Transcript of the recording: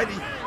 Ready?